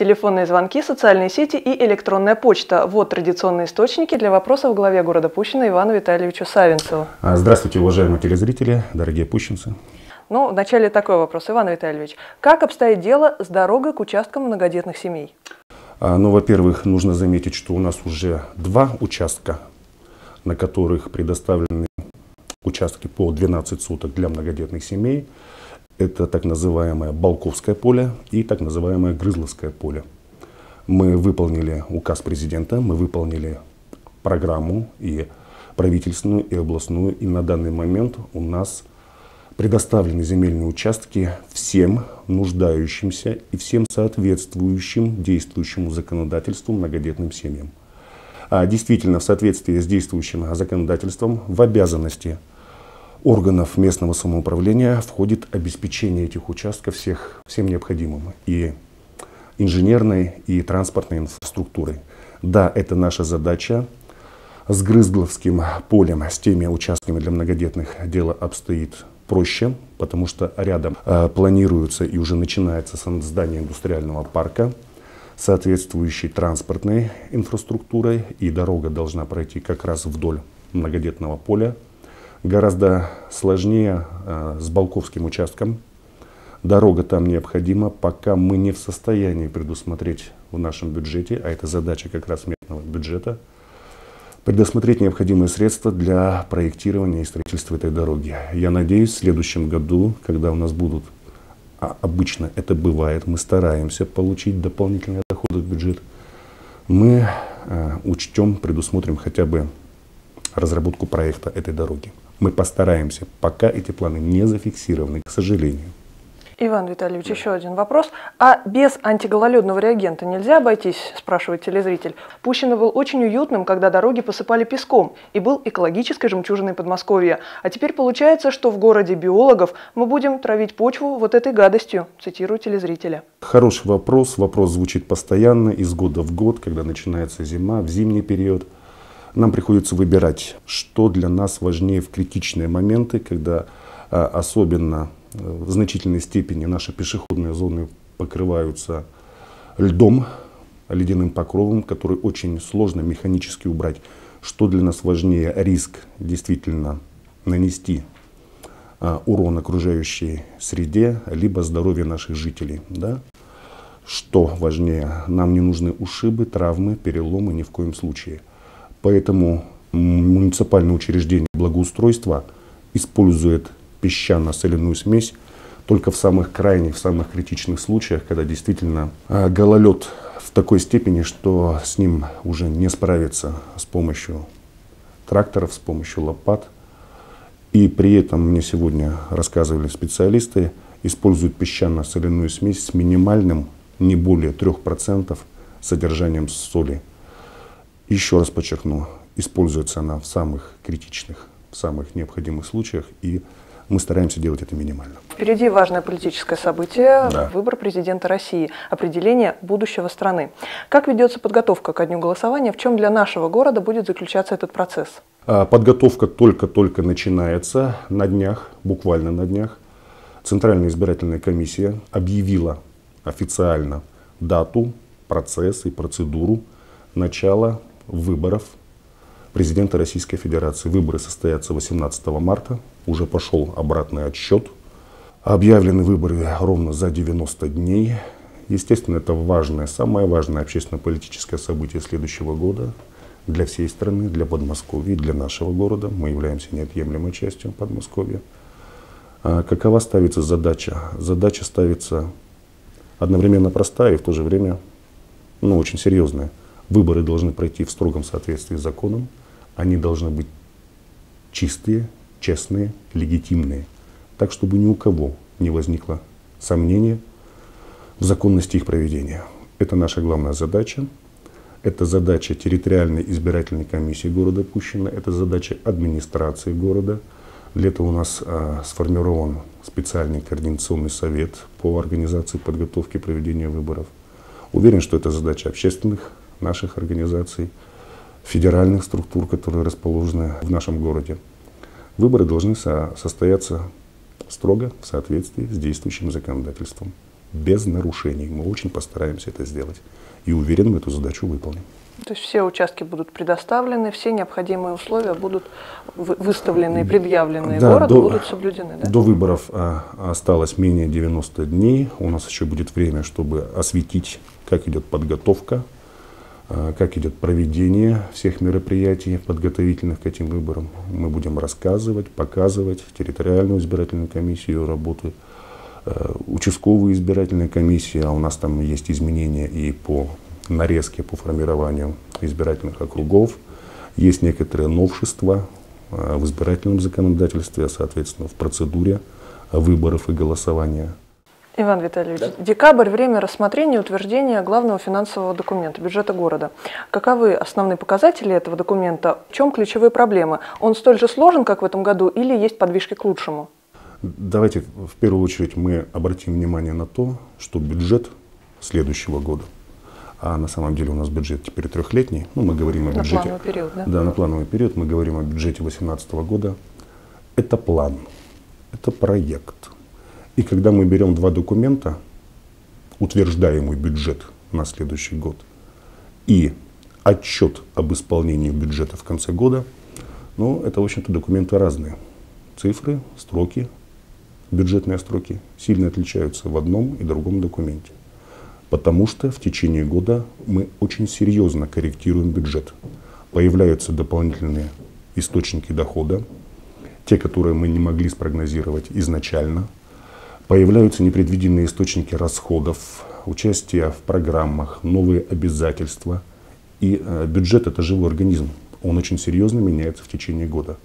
Телефонные звонки, социальные сети и электронная почта – вот традиционные источники для вопросов главе города Пущино Ивану Витальевичу Савинцеву. А, здравствуйте, уважаемые телезрители, дорогие пущинцы. Ну, вначале такой вопрос, Иван Витальевич. Как обстоит дело с дорогой к участкам многодетных семей? А, ну, во-первых, нужно заметить, что у нас уже два участка, на которых предоставлены участки по 12 суток для многодетных семей. Это так называемое Балковское поле и так называемое Грызловское поле. Мы выполнили указ президента, мы выполнили программу и правительственную, и областную. И на данный момент у нас предоставлены земельные участки всем нуждающимся и всем соответствующим действующему законодательству многодетным семьям. А действительно, в соответствии с действующим законодательством, в обязанности органов местного самоуправления входит обеспечение этих участков всех, всем необходимым и инженерной, и транспортной инфраструктурой. Да, это наша задача. С Грызгловским полем, с теми участками для многодетных дело обстоит проще, потому что рядом э, планируется и уже начинается создание индустриального парка, соответствующей транспортной инфраструктурой, и дорога должна пройти как раз вдоль многодетного поля, Гораздо сложнее э, с Балковским участком. Дорога там необходима, пока мы не в состоянии предусмотреть в нашем бюджете, а это задача как раз местного бюджета, предусмотреть необходимые средства для проектирования и строительства этой дороги. Я надеюсь, в следующем году, когда у нас будут, а обычно это бывает, мы стараемся получить дополнительные доходы в бюджет, мы э, учтем, предусмотрим хотя бы разработку проекта этой дороги. Мы постараемся, пока эти планы не зафиксированы, к сожалению. Иван Витальевич, да. еще один вопрос. А без антигололедного реагента нельзя обойтись, спрашивает телезритель. Пущино был очень уютным, когда дороги посыпали песком и был экологической жемчужиной Подмосковья. А теперь получается, что в городе биологов мы будем травить почву вот этой гадостью, цитирую телезрителя. Хороший вопрос. Вопрос звучит постоянно, из года в год, когда начинается зима, в зимний период – нам приходится выбирать, что для нас важнее в критичные моменты, когда а, особенно э, в значительной степени наши пешеходные зоны покрываются льдом, ледяным покровом, который очень сложно механически убрать. Что для нас важнее, риск действительно нанести а, урон окружающей среде, либо здоровье наших жителей. Да? Что важнее, нам не нужны ушибы, травмы, переломы ни в коем случае – Поэтому муниципальное учреждение благоустройства использует песчано-соляную смесь только в самых крайних, в самых критичных случаях, когда действительно а, гололед в такой степени, что с ним уже не справиться с помощью тракторов, с помощью лопат. И при этом мне сегодня рассказывали специалисты, используют песчано-соляную смесь с минимальным, не более 3% содержанием соли. Еще раз подчеркну, используется она в самых критичных, в самых необходимых случаях, и мы стараемся делать это минимально. Впереди важное политическое событие да. – выбор президента России, определение будущего страны. Как ведется подготовка к дню голосования? В чем для нашего города будет заключаться этот процесс? А, подготовка только-только начинается на днях, буквально на днях. Центральная избирательная комиссия объявила официально дату, процесс и процедуру начала выборов президента Российской Федерации. Выборы состоятся 18 марта, уже пошел обратный отсчет. Объявлены выборы ровно за 90 дней. Естественно, это важное, самое важное общественно-политическое событие следующего года для всей страны, для Подмосковья, для нашего города. Мы являемся неотъемлемой частью Подмосковья. А какова ставится задача? Задача ставится одновременно простая и в то же время ну, очень серьезная. Выборы должны пройти в строгом соответствии с законом. Они должны быть чистые, честные, легитимные. Так, чтобы ни у кого не возникло сомнения в законности их проведения. Это наша главная задача. Это задача территориальной избирательной комиссии города Пущино, это задача администрации города. Для этого у нас а, сформирован специальный координационный совет по организации подготовки проведения выборов. Уверен, что это задача общественных наших организаций, федеральных структур, которые расположены в нашем городе. Выборы должны со состояться строго в соответствии с действующим законодательством. без нарушений. Мы очень постараемся это сделать. И уверен, мы эту задачу выполним. То есть все участки будут предоставлены, все необходимые условия будут выставлены и предъявлены да, городу, до, будут соблюдены. Да? До выборов а, осталось менее 90 дней. У нас еще будет время, чтобы осветить, как идет подготовка, как идет проведение всех мероприятий подготовительных к этим выборам. Мы будем рассказывать, показывать территориальную избирательную комиссию, ее работу, а, участковую избирательную комиссию, а у нас там есть изменения и по нарезки по формированию избирательных округов. Есть некоторые новшества э, в избирательном законодательстве, соответственно, в процедуре выборов и голосования. Иван Витальевич, да? декабрь – время рассмотрения и утверждения главного финансового документа – бюджета города. Каковы основные показатели этого документа? В чем ключевые проблемы? Он столь же сложен, как в этом году, или есть подвижки к лучшему? Давайте в первую очередь мы обратим внимание на то, что бюджет следующего года – а на самом деле у нас бюджет теперь трехлетний. Ну, мы говорим о бюджете. На плановый период, да? Да, на плановый период. Мы говорим о бюджете 2018 года. Это план, это проект. И когда мы берем два документа, утверждаемый бюджет на следующий год и отчет об исполнении бюджета в конце года, ну, это, в общем-то, документы разные. Цифры, строки, бюджетные строки сильно отличаются в одном и другом документе. Потому что в течение года мы очень серьезно корректируем бюджет. Появляются дополнительные источники дохода, те, которые мы не могли спрогнозировать изначально. Появляются непредвиденные источники расходов, участие в программах, новые обязательства. И э, бюджет это живой организм. Он очень серьезно меняется в течение года.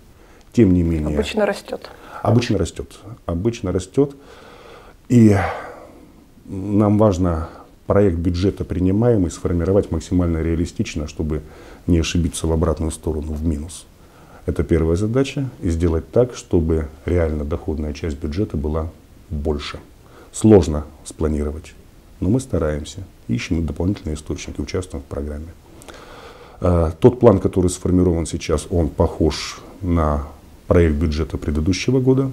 Тем не менее... Обычно растет. Обычно растет. Обычно растет. И нам важно проект бюджета принимаемый сформировать максимально реалистично, чтобы не ошибиться в обратную сторону, в минус. Это первая задача. И сделать так, чтобы реально доходная часть бюджета была больше. Сложно спланировать, но мы стараемся. Ищем дополнительные источники, участвуем в программе. А, тот план, который сформирован сейчас, он похож на проект бюджета предыдущего года.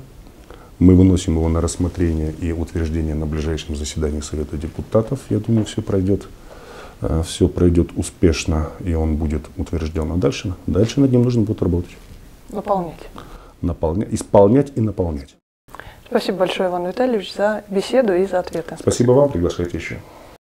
Мы выносим его на рассмотрение и утверждение на ближайшем заседании Совета депутатов. Я думаю, все пройдет, э, все пройдет успешно, и он будет утвержден. А дальше, дальше над ним нужно будет работать. Наполнять. Наполнять, исполнять и наполнять. Спасибо большое, Иван Витальевич, за беседу и за ответы. Спасибо вам, приглашайте еще.